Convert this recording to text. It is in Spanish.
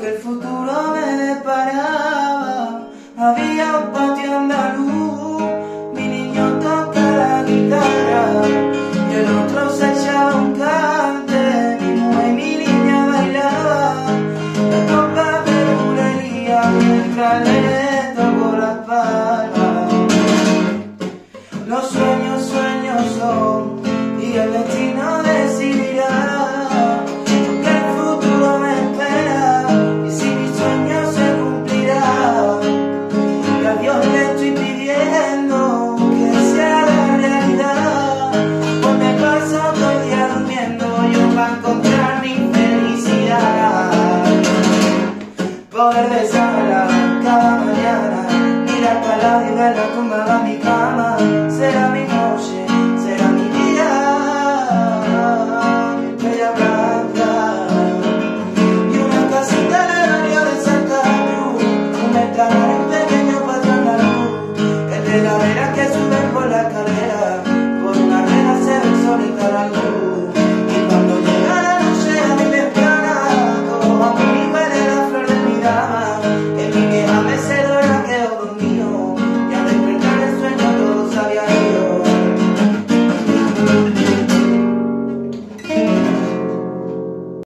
que el futuro me deparaba. Había un patio andaluz, mi niño toca la guitarra y el otro se echaba un cante. Mi mujer y mi niña bailaba la copa perulería mientras le tocó las paz. Y a Dios le estoy pidiendo que sea la realidad, pues me paso todo el día durmiendo yo para encontrar mi felicidad. Poder besarla cada mañana, mirar para la y verla tumbada en mi cama, de la vera que